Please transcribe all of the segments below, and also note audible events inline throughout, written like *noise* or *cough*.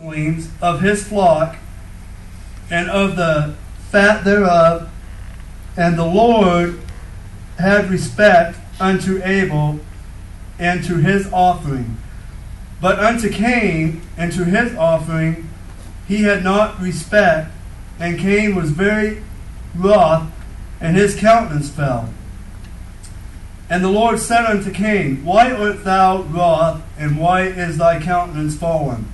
of his flock and of the fat thereof, and the Lord had respect unto Abel and to his offering. But unto Cain and to his offering he had not respect, and Cain was very wroth, and his countenance fell. And the Lord said unto Cain, Why art thou wroth, and why is thy countenance fallen?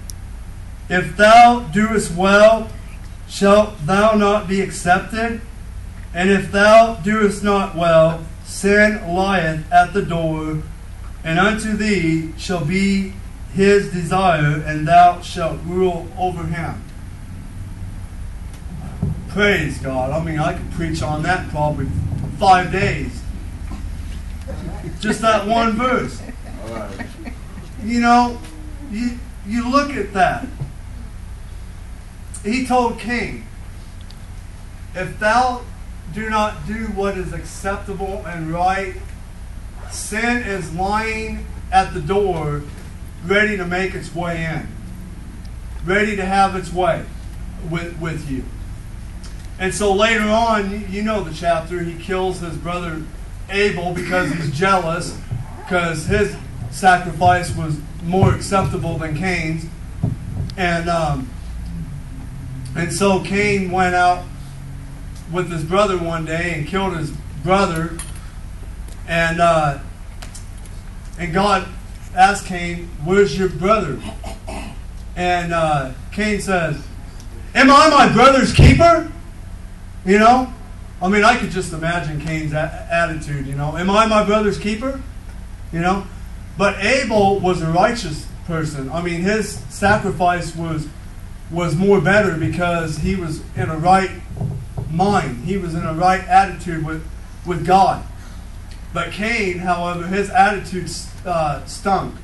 If thou doest well, shalt thou not be accepted? And if thou doest not well, sin lieth at the door, and unto thee shall be his desire, and thou shalt rule over him. Praise God. I mean, I could preach on that probably five days. Just that one verse. You know, you, you look at that. He told Cain, If thou do not do what is acceptable and right, sin is lying at the door, ready to make its way in, ready to have its way with, with you. And so later on, you know the chapter, he kills his brother Abel because he's jealous, because his sacrifice was more acceptable than Cain's. And, um, and so Cain went out with his brother one day and killed his brother. And, uh, and God asked Cain, Where's your brother? And uh, Cain says, Am I my brother's keeper? You know? I mean, I could just imagine Cain's a- attitude, you know. Am I my brother's keeper? You know? But Abel was a righteous person. I mean, his sacrifice was was more better because he was in a right mind. He was in a right attitude with, with God. But Cain, however, his attitude uh, stunk.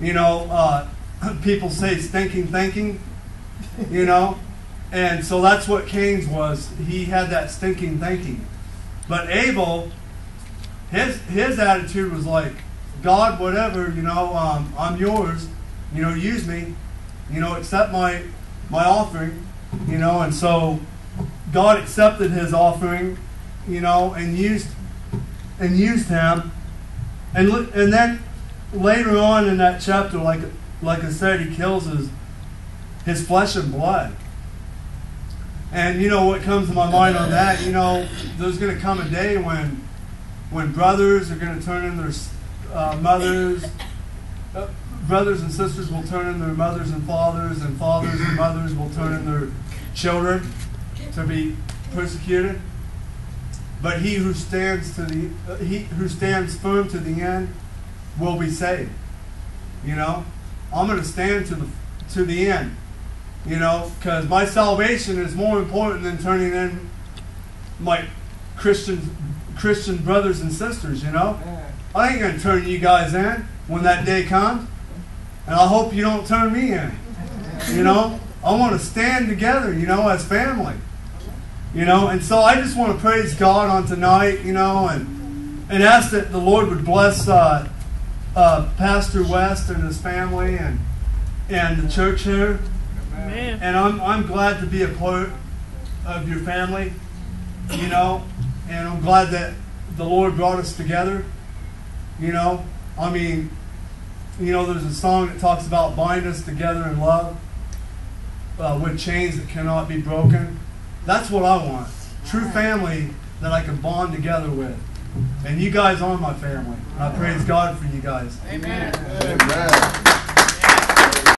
You know, uh, *laughs* people say stinking thinking, you know. And so that's what Cain's was. He had that stinking thinking. But Abel, his his attitude was like, God, whatever, you know, um, I'm yours. You know, use me. You know, accept my my offering. You know, and so God accepted his offering. You know, and used and used him. And and then later on in that chapter, like like I said, he kills his his flesh and blood. And you know what comes to my mind on that? You know, there's going to come a day when when brothers are going to turn in their uh, mothers, brothers and sisters will turn in their mothers and fathers, and fathers and mothers will turn in their children to be persecuted. But he who stands to the uh, he who stands firm to the end will be saved. You know, I'm going to stand to the to the end. You know, because my salvation is more important than turning in my Christian Christian brothers and sisters. You know, I ain't going to turn you guys in when that day comes, and I hope you don't turn me in. You know, I want to stand together. You know, as family. You know, and so I just want to praise God on tonight. You know, and and ask that the Lord would bless uh, uh, Pastor West and his family and and the church here. Amen. And I'm, I'm glad to be a part of your family, you know, and I'm glad that the Lord brought us together, you know. I mean, you know, there's a song that talks about bind us together in love uh, with chains that cannot be broken. That's what I want. True family that I can bond together with. And you guys are my family. And I praise God for you guys. Amen. Amen.